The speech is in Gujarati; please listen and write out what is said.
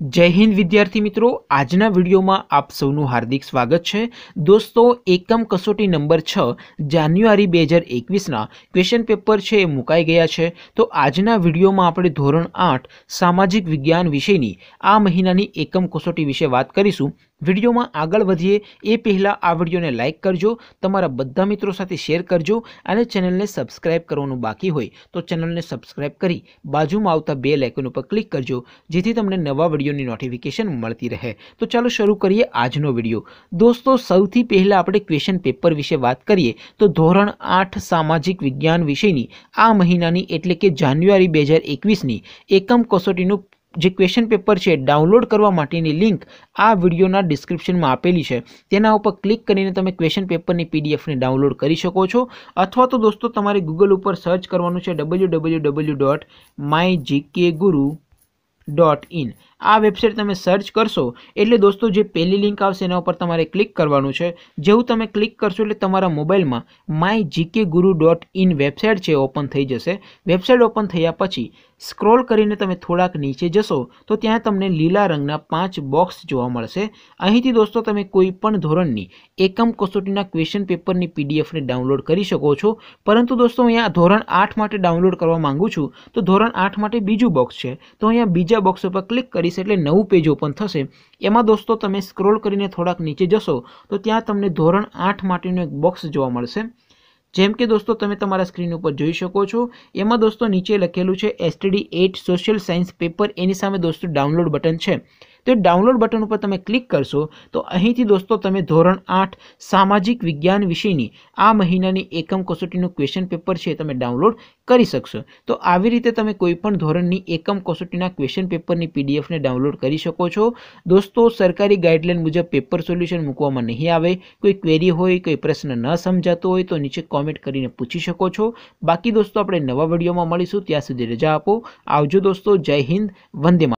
જય હિન્દ, વિદ્યાર્થી મિત્રો. આજના વિડીયોમાં આપ સૌનું હાર્દિક સ્વાગત છે. દોસ્તો, એકમ કસોટી નંબર છ, જાન્યુઆરી બે હજાર એકવીસના ક્વેશ્ચન પેપર છે એ મુકાઈ ગયા છે. તો આજના વિડીયોમાં આપણે ધોરણ આઠ, સામાજિક વિજ્ઞાન વિષયની આ મહિનાની એકમ કસોટી વિશે વાત કરીશું. વિડીયોમાં આગળ વધીએ. એ પહેલાં આ વિડીયોને લાઇક કરજો. તમારા બધા મિત્રો સાથે શેર કરજો અને ચેનલને સબસ્ક્રાઇબ કરવાનું બાકી હોય તો ચેનલને સબસ્ક્રાઇબ કરી બાજુમાં આવતા બે લાઇકન ઉપર ક્લિક કરજો. જેથી તમને નવા વિડીયોની નોટિફિકેશન મળતી રહે. તો ચાલો શરૂ કરીએ આજનો વીડિયો. દોસ્તો, સૌથી પહેલાં આપણે ક્વેશ્ચન પેપર વિશે વાત કરીએ, તો ધોરણ આઠ સામાજિક વિજ્ઞાન વિષયની, આ મહિનાની એટલે કે જાન્યુઆરી બે હજાર એકવીસની, એકમ કસોટીનું જે ક્વેશ્ચન પેપર છે ડાઉનલોડ કરવા માટેની લિંક આ વિડીયોના ડિસ્ક્રિપ્શનમાં આપેલી છે. તેના ઉપર ક્લિક કરીને તમે ક્વેશ્ચન પેપરની પીડીએફને ડાઉનલોડ કરી શકો છો. અથવા તો દોસ્તો, તમારે ગૂગલ ઉપર સર્ચ કરવાનું છે W W W dot my GK guru dot in આ વેબસાઇટ તમે સર્ચ કરશો, એટલે દોસ્તો જે પહેલી લિંક આવશે એના ઉપર તમારે ક્લિક કરવાનું છે. જેવું તમે ક્લિક કરશો એટલે તમારા મોબાઈલમાં my GK guru dot in website છે ઓપન થઈ જશે. વેબસાઇટ ઓપન થયા પછી સ્ક્રોલ કરીને તમે થોડાક નીચે જશો, તો ત્યાં તમને લીલા રંગના પાંચ બોક્સ જોવા મળશે. અહીંથી દોસ્તો તમે કોઈ પણ ધોરણની એકમ કસોટીના ક્વેશ્ચન પેપરની પીડીએફને ડાઉનલોડ કરી શકો છો. પરંતુ દોસ્તો અહીંયા ધોરણ આઠ માટે ડાઉનલોડ કરવા માંગુ છું, તો ધોરણ આઠ માટે બીજું બોક્સ છે. તો અહીંયા બીજા બોક્સ ઉપર ક્લિક કરીશ એટલે નવું પેજ ઓપન થશે. એમાં દોસ્તો તમે સ્ક્રોલ કરીને થોડાક નીચે જશો, તો ત્યાં તમને ધોરણ આઠ માટેનું એક બોક્સ જોવા મળશે. જેમ કે દોસ્તો તમે તમારા સ્ક્રીન ઉપર જોઈ શકો છો. એમાં દોસ્તો નીચે લખેલું છે STD eight social science paper એની સામે દોસ્તો ડાઉનલોડ બટન છે. તો ડાઉનલોડ બટન ઉપર તમે ક્લિક કરશો, તો અહીંથી દોસ્તો તમે ધોરણ આઠ સામાજિક વિજ્ઞાન વિષયની આ મહિનાની એકમ કસોટીનું ક્વેશ્ચન પેપર છે તમે ડાઉનલોડ કરી શકશો. તો આવી રીતે તમે કોઈપણ ધોરણની એકમ કસોટીના ક્વેશ્ચન પેપરની પીડીએફને ડાઉનલોડ કરી શકો છો. દોસ્તો, સરકારી ગાઈડલાઇન મુજબ પેપર સોલ્યુશન મૂકવામાં નહીં આવે. કોઈ ક્વેરી હોય, કોઈ પ્રશ્ન ન સમજાતો હોય તો નીચે કોમેન્ટ કરીને પૂછી શકો છો. બાકી દોસ્તો આપણે નવા વિડીયોમાં મળીશું. ત્યાં સુધી રજા આપો. આવજો દોસ્તો. જય હિન્દ. વંદે